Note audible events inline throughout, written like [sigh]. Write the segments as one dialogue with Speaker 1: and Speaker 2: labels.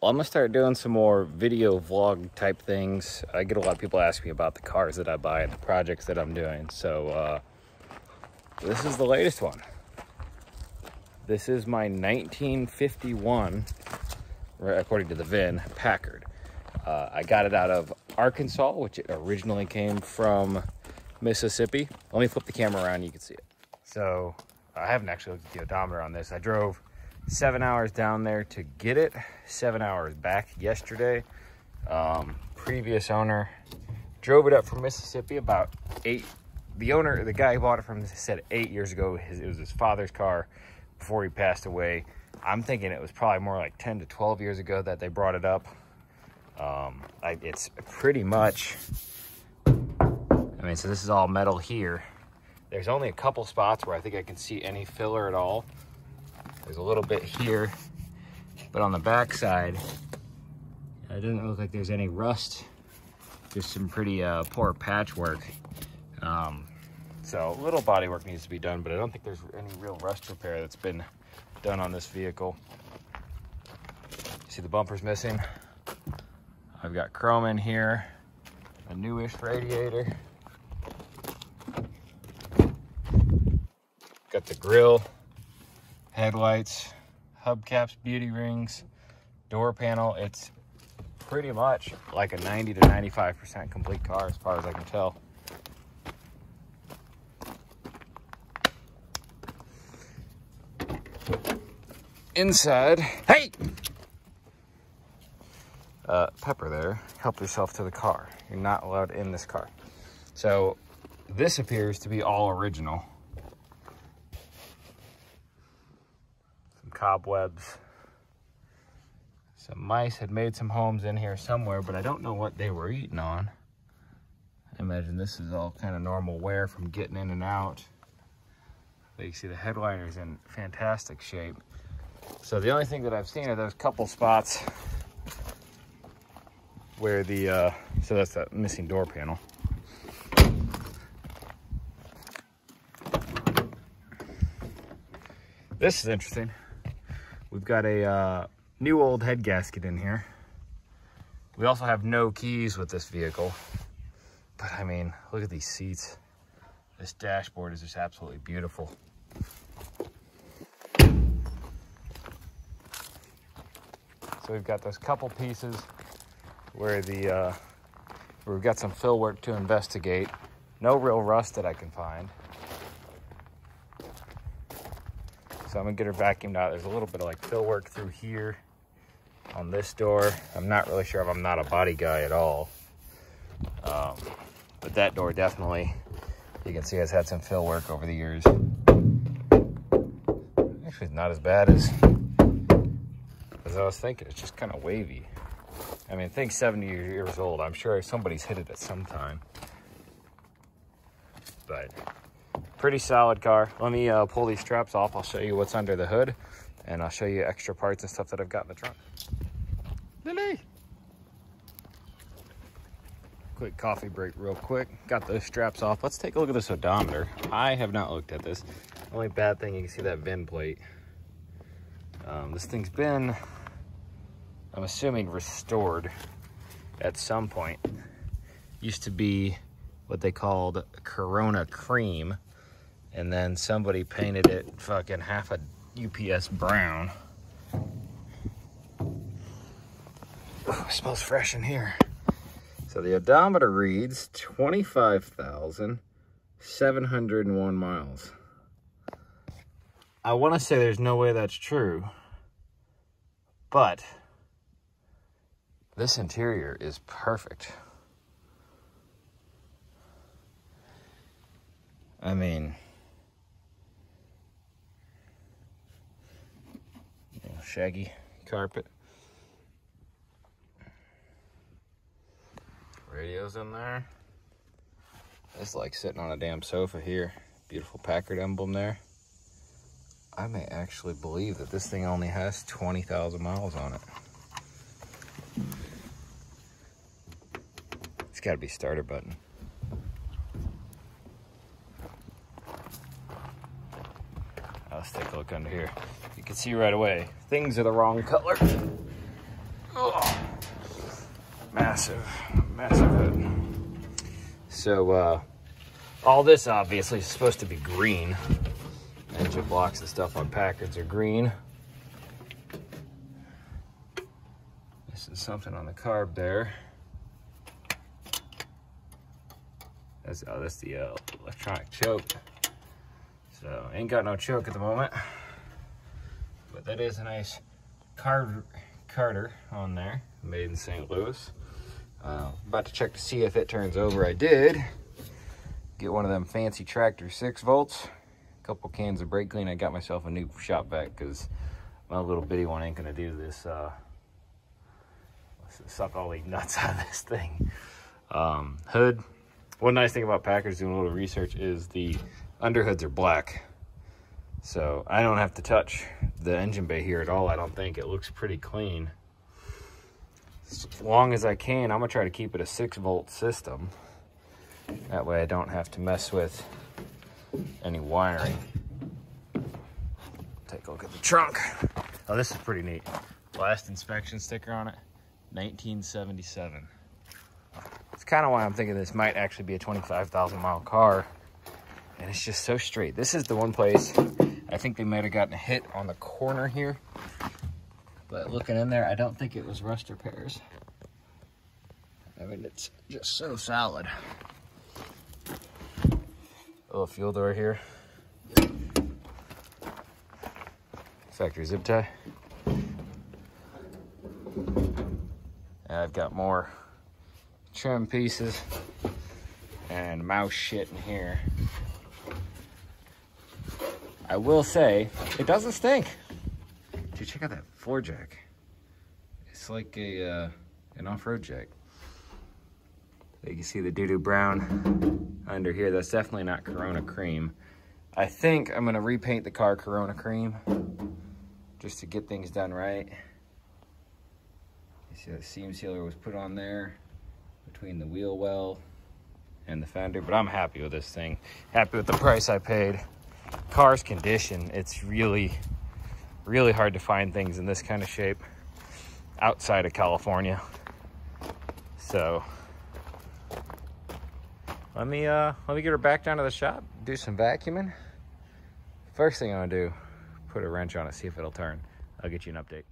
Speaker 1: Well, I'm gonna start doing some more video vlog type things. I get a lot of people ask me about the cars that I buy and the projects that I'm doing. So uh, this is the latest one. This is my 1951, according to the VIN, Packard. Uh, I got it out of Arkansas, which it originally came from Mississippi. Let me flip the camera around, you can see it. So I haven't actually looked at the odometer on this. I drove seven hours down there to get it, seven hours back yesterday. Um, previous owner drove it up from Mississippi about eight. The owner, the guy who bought it from said eight years ago, his, it was his father's car before he passed away. I'm thinking it was probably more like 10 to 12 years ago that they brought it up. Um, I, it's pretty much, I mean, so this is all metal here. There's only a couple spots where I think I can see any filler at all. There's a little bit here, but on the back side, it doesn't look like there's any rust. Just some pretty uh, poor patchwork. Um, so a little body work needs to be done, but I don't think there's any real rust repair that's been done on this vehicle. See the bumper's missing. I've got chrome in here, a newish radiator. Got the grill headlights, hubcaps, beauty rings, door panel. It's pretty much like a 90 to 95% complete car as far as I can tell. Inside, hey! Uh, Pepper there, help yourself to the car. You're not allowed in this car. So this appears to be all original. Cobwebs. Some mice had made some homes in here somewhere, but I don't know what they were eating on. I imagine this is all kind of normal wear from getting in and out. But you see the headliner's in fantastic shape. So the only thing that I've seen are those couple spots where the, uh, so that's that missing door panel. This is interesting. We've got a uh, new old head gasket in here. We also have no keys with this vehicle. But I mean, look at these seats. This dashboard is just absolutely beautiful. So we've got those couple pieces where the uh, we've got some fill work to investigate. No real rust that I can find. So I'm gonna get her vacuumed out. There's a little bit of like fill work through here on this door. I'm not really sure if I'm not a body guy at all. Um, but that door definitely, you can see has had some fill work over the years. Actually, it's not as bad as, as I was thinking. It's just kind of wavy. I mean, think 70 years old. I'm sure somebody's hit it at some time. But pretty solid car. Let me uh, pull these straps off. I'll show you what's under the hood and I'll show you extra parts and stuff that I've got in the trunk. Lily! Quick coffee break real quick. Got those straps off. Let's take a look at this odometer. I have not looked at this. Only bad thing, you can see that VIN plate. Um, this thing's been, I'm assuming, restored at some point. Used to be what they called Corona Cream and then somebody painted it fucking half a UPS brown. Oh, smells fresh in here. So the odometer reads 25,701 miles. I want to say there's no way that's true, but this interior is perfect. I mean, shaggy carpet. Radios in there. It's like sitting on a damn sofa here. Beautiful Packard emblem there. I may actually believe that this thing only has 20,000 miles on it. It's got to be starter button. Let's take a look under here. You can see right away, things are the wrong color. Oh, massive, massive hood. So, uh, all this obviously is supposed to be green. Engine blocks and stuff on Packards are green. This is something on the carb there. That's, oh, that's the uh, electronic choke. So, ain't got no choke at the moment. But that is a nice Carter, Carter on there, made in St. Louis. Uh, about to check to see if it turns over. I did get one of them fancy tractor six volts, a couple cans of brake clean. I got myself a new shop vac because my little bitty one ain't gonna do this. Uh, suck all the nuts [laughs] out of this thing. Um, hood. One nice thing about Packards doing a little research is the underhoods are black. So I don't have to touch the engine bay here at all. I don't think it looks pretty clean as long as I can, I'm gonna try to keep it a six volt system. That way I don't have to mess with any wiring. Take a look at the trunk. Oh, this is pretty neat. Last inspection sticker on it, 1977. It's kind of why I'm thinking this might actually be a 25,000 mile car. And it's just so straight. This is the one place I think they might have gotten a hit on the corner here but looking in there, I don't think it was rust repairs. I mean, it's just so solid. A little fuel door here. Factory zip tie. I've got more trim pieces and mouse shit in here. I will say, it doesn't stink. Dude, check out that floor jack. It's like a uh, an off-road jack. You can see the doo-doo brown under here. That's definitely not Corona cream. I think I'm gonna repaint the car Corona cream just to get things done right. You see that seam sealer was put on there between the wheel well and the fender, but I'm happy with this thing. Happy with the price I paid. Car's condition, it's really, really hard to find things in this kind of shape outside of California. So let me uh let me get her back down to the shop, do some vacuuming. First thing I'm gonna do, put a wrench on it, see if it'll turn. I'll get you an update.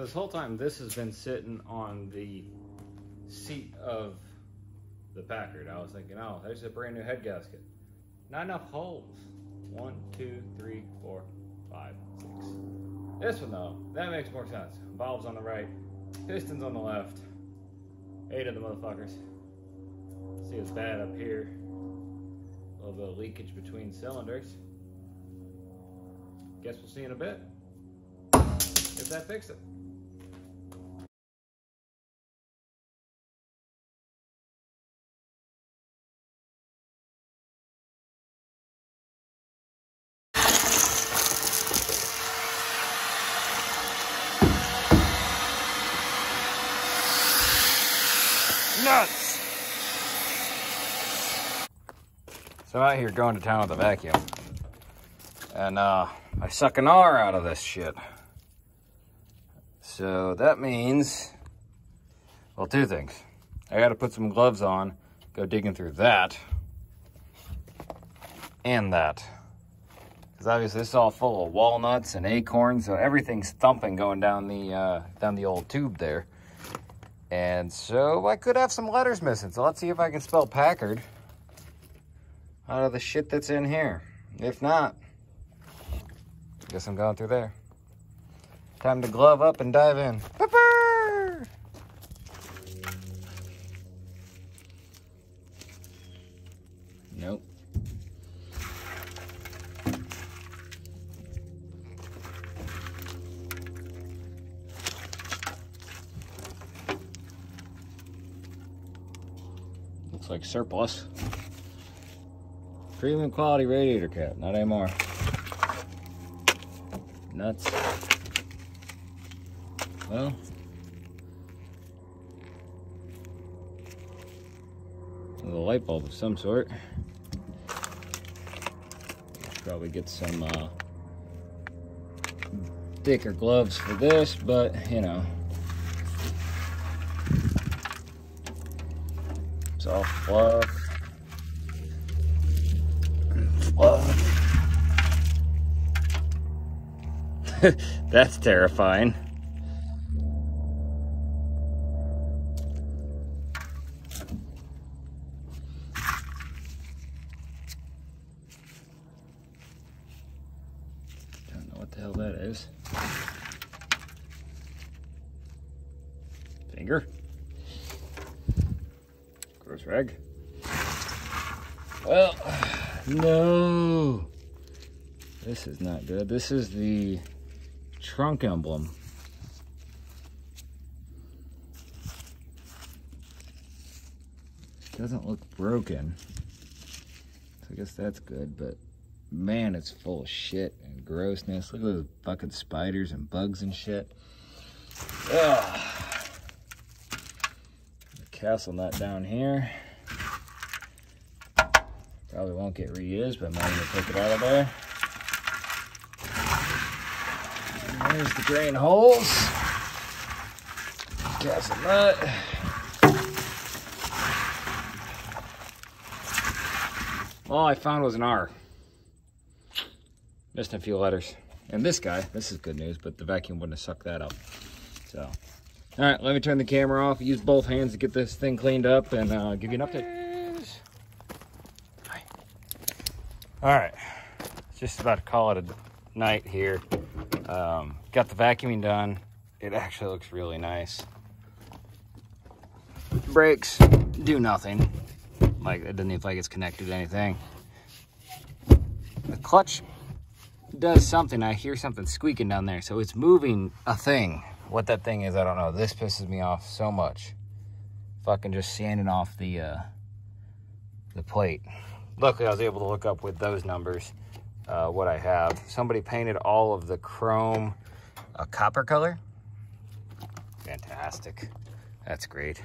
Speaker 1: This whole time, this has been sitting on the seat of the Packard. I was thinking, oh, there's a brand new head gasket. Not enough holes. One, two, three, four, five, six. This one though, that makes more sense. Valves on the right, pistons on the left. Eight of the motherfuckers. See it's bad up here. A little bit of leakage between cylinders. Guess we'll see in a bit if that fixes it. Nuts. So out here going to town with a vacuum. And uh, I suck an R out of this shit. So that means, well, two things. I gotta put some gloves on, go digging through that, and that. Because obviously this is all full of walnuts and acorns, so everything's thumping going down the, uh, down the old tube there. And so I could have some letters missing. So let's see if I can spell Packard out of the shit that's in here. If not, guess I'm going through there. Time to glove up and dive in. Surplus. Premium quality radiator cap, not anymore. Nuts. Well, a light bulb of some sort. Probably get some uh, thicker gloves for this, but you know. All fluff. Fluff. That's terrifying. Don't know what the hell that is. Rag. Well, no. This is not good. This is the trunk emblem. Doesn't look broken. So I guess that's good, but man, it's full of shit and grossness. Look at those fucking spiders and bugs and shit. Ugh. Castle nut down here. Probably won't get reused, but I'm gonna take it out of there. And there's the drain holes. Castle nut. All I found was an R. Missed a few letters. And this guy, this is good news, but the vacuum wouldn't have sucked that up. So, all right, let me turn the camera off. Use both hands to get this thing cleaned up and uh, give you an update. All right, just about to call it a night here. Um, got the vacuuming done. It actually looks really nice. Brakes do nothing. Like it doesn't even like it's connected to anything. The clutch does something. I hear something squeaking down there. So it's moving a thing. What that thing is, I don't know. This pisses me off so much. Fucking just sanding off the uh, the plate. Luckily, I was able to look up with those numbers uh, what I have. Somebody painted all of the chrome a copper color. Fantastic. That's great.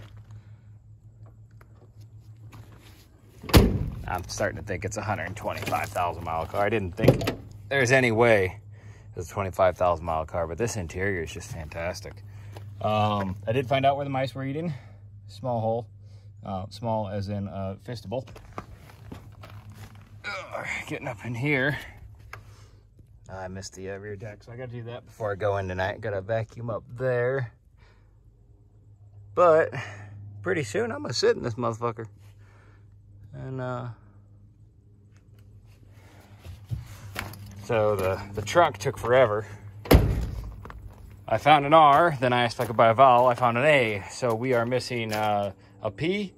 Speaker 1: I'm starting to think it's a 125,000 mile car. I didn't think there's any way it's a 25,000 mile car, but this interior is just fantastic. Um, I did find out where the mice were eating. Small hole. Uh, small as in uh, fistable. Ugh, getting up in here. I missed the uh, rear deck, so I gotta do that before I go in tonight. Gotta vacuum up there. But pretty soon I'm gonna sit in this motherfucker. And uh so the the trunk took forever. I found an R, then I asked if I could buy a vowel. I found an A, so we are missing uh, a P,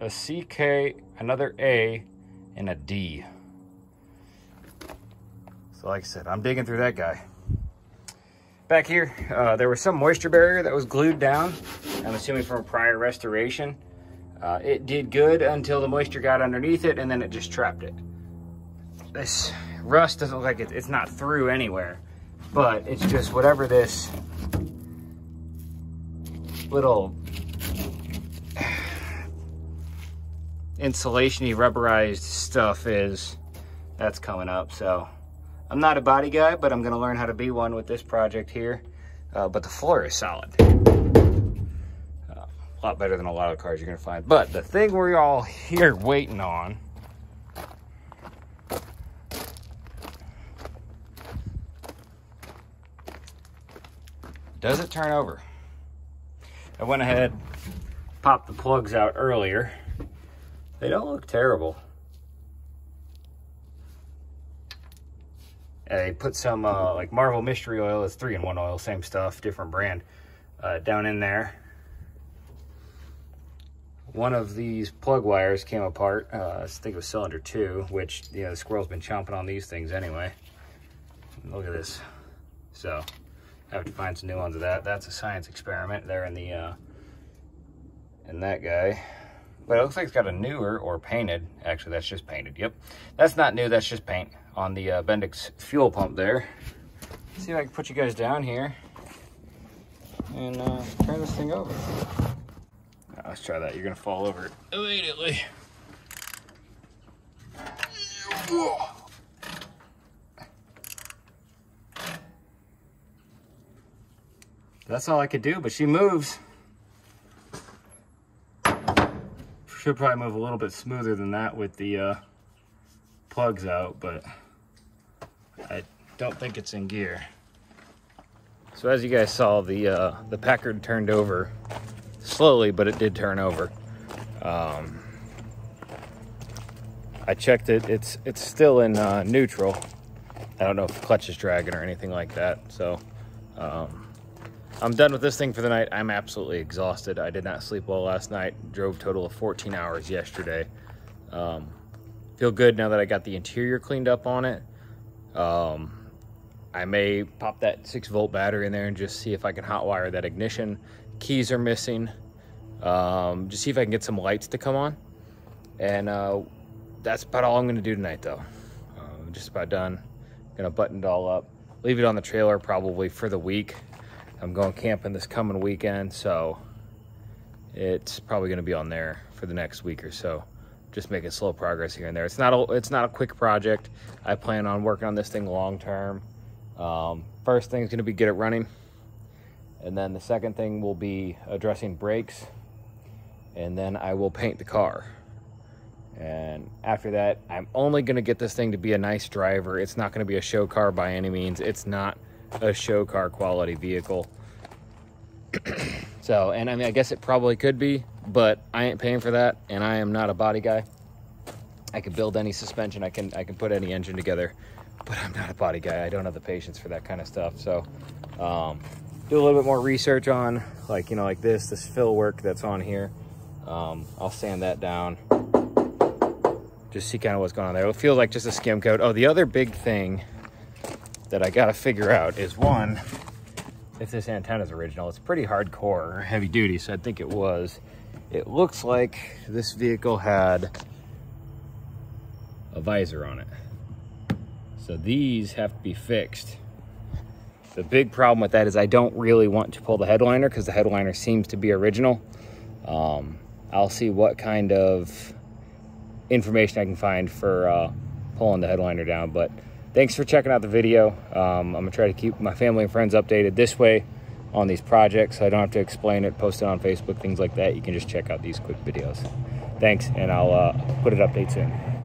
Speaker 1: a CK, another A, and a D. So like I said, I'm digging through that guy. Back here, uh, there was some moisture barrier that was glued down. I'm assuming from a prior restoration. Uh, it did good until the moisture got underneath it and then it just trapped it. This rust doesn't look like it, it's not through anywhere, but it's just whatever this little insulation-y rubberized stuff is, that's coming up. So I'm not a body guy, but I'm gonna learn how to be one with this project here. Uh, but the floor is solid. Uh, a lot better than a lot of cars you're gonna find. But the thing we're all [laughs] here waiting on does it turn over? I went ahead, popped the plugs out earlier. They don't look terrible. I put some uh, like Marvel Mystery Oil, it's three in one oil, same stuff, different brand, uh, down in there. One of these plug wires came apart. Uh, I think it was cylinder two, which, you know, the squirrel's been chomping on these things anyway. Look at this. So, I have to find some new ones of that. That's a science experiment there in the uh, And that guy, but it looks like it's got a newer or painted. Actually, that's just painted. Yep. That's not new. That's just paint on the uh, Bendix fuel pump there. Let's see if I can put you guys down here and uh, turn this thing over. let's try that. You're going to fall over it immediately. That's all I could do, but she moves. Should probably move a little bit smoother than that with the uh, plugs out, but I don't think it's in gear. So as you guys saw, the uh, the Packard turned over slowly, but it did turn over. Um, I checked it; it's it's still in uh, neutral. I don't know if the clutch is dragging or anything like that. So um, I'm done with this thing for the night. I'm absolutely exhausted. I did not sleep well last night. Drove total of 14 hours yesterday. Um, feel good now that I got the interior cleaned up on it. Um, I may pop that six volt battery in there and just see if I can hotwire that ignition. Keys are missing. Um, just see if I can get some lights to come on. And uh, that's about all I'm gonna do tonight though. Uh, just about done. Gonna button it all up. Leave it on the trailer probably for the week. I'm going camping this coming weekend, so it's probably going to be on there for the next week or so. Just making slow progress here and there. It's not a, it's not a quick project. I plan on working on this thing long term. Um, first thing is going to be get it running. And then the second thing will be addressing brakes. And then I will paint the car. And after that, I'm only going to get this thing to be a nice driver. It's not going to be a show car by any means. It's not a show car quality vehicle. so, and I mean, I guess it probably could be, but I ain't paying for that, and I am not a body guy. I can build any suspension, I can I can put any engine together, but I'm not a body guy. I don't have the patience for that kind of stuff. So, um, do a little bit more research on, like you know, like this this fill work that's on here. Um, I'll sand that down. Just see kind of what's going on there. It feels like just a skim coat. Oh, the other big thing that I gotta figure out is one, if this antenna is original, it's pretty hardcore, heavy duty, so I think it was. It looks like this vehicle had a visor on it. So these have to be fixed. The big problem with that is I don't really want to pull the headliner because the headliner seems to be original. Um, I'll see what kind of information I can find for uh, pulling the headliner down, but thanks for checking out the video. Um, I'm gonna try to keep my family and friends updated this way on these projects. I don't have to explain it, post it on Facebook, things like that. You can just check out these quick videos. Thanks, and I'll uh, put an update soon.